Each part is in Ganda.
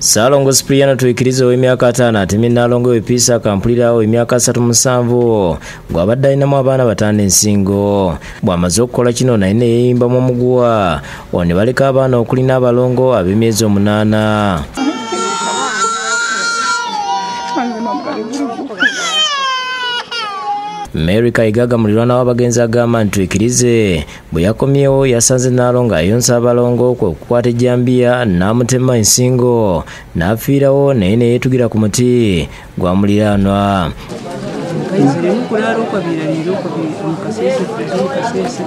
saalongo sipiriano twikiriza ow'emyaka ataano atemye naalongo wepiisa akampulirawo emyaka asatu musanvu gw'abadde alinamu abaana bataano ensingo. Bw'amaze okukola kino naye ne yeeyimbamu omuguwa ono ne baleka abaana okulina abalongo ab'emyezi omunaana mary kayigaga mulirwana w'abagenzi agamba nti twikirize bwe yakomyewo yasanze naalongo ayonsa abalongo kwe okukwata ejjambiya n'amutema ensingo n'afiirawo naye neyeetugira ku muti gwa muliraanwa. Kayiziremu kulala okwabira leero okwabiri omukasese kuza omukasese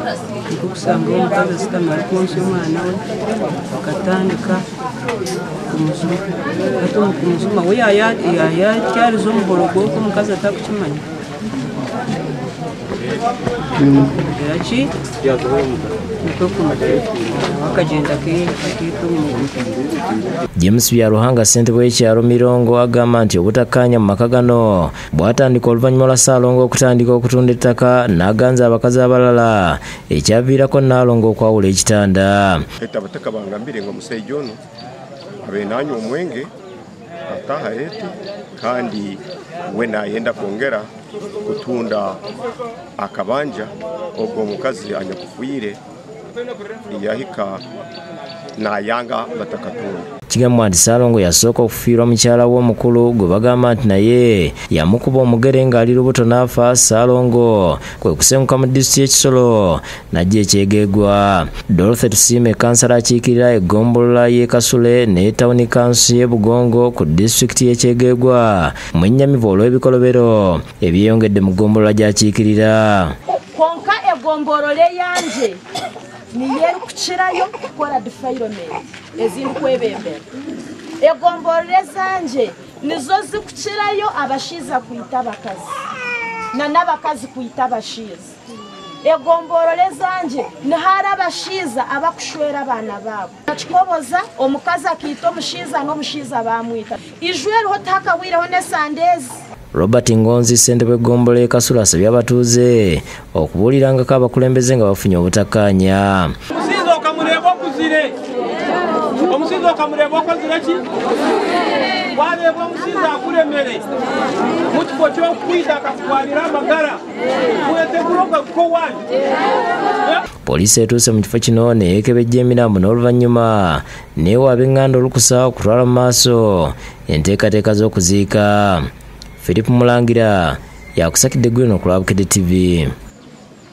nkokusangawo omukazi asitami ali kwonsa omwana we akatandika kumuzuma ate kumuzuma we yayatyariza omuhoro gwoko omukazi atakukimanya eraki james byaruhanga ssentebe w'ekyalo mirongo agamba nti obutakkaanya mu maka gano bwatandika oluvannyuma lwa ssaalongo okutandika okutunda ettaka n'aganza abakazi abalala. Ekyaviirako naalongo okwawula ekitanda. Ete abataka bangambire nga omusajja ono abenanywa omwenge ataha eti kandi we nayenda kwongera kutunda akabanja obwo mukazi anywa yahika nayanga batakatunda kigambwa nti saalongo yasooka okufiirwa mukyala we omukulu gwe bagamba nti naye yamukuba omugere ng'ali lubuto n'afa saalongo kwe kusenguka mu disitulikiti y'ekisolo najja ekyegeegwa dorothy tusiime kansala akiikirira eggombolola y'e kasule ne tawuni kansu y'e bugongo ku disitulikiti y'ekyegeegwa mwennyamivu olw'ebikolobero ebyeyongedde mu ggombolola gy'akiikirira. Konka egomborole yanje niyeera okukirayo kukora defilement ezindkwebembera egomborore zanje nizo zikukirayo abashiiza kwita abakazi. Nana abakazi kwita abashiiza egomborore zanje nihari abashiiza abakushwera abaana baabo nakikoboza omukazi akiita omushiiza n'omushiiza bamwita. Ijwe riho takahwireho n'esandeezi robert ngonzi ssentebe ggombolo e kasula asabye abatuuze okubuulirangako abakulembeze nga bafunye obutakkaanya. Omusinza okamureeba okuzire. Omusinza okamureeba okozire ki? Wareeba omusinza akuremere mukifo kyokwita akakutwalira amagara mwetegura ogakuko wanyu poliisi etuuse mu kifo kino neyeekebejja emirambo n'oluvannyuma neewa ab'eŋŋanda olukusa okutwala mu maaso enteekateeka z'okuziika philip mulangira yakusakidde gwino ku lwabukede tv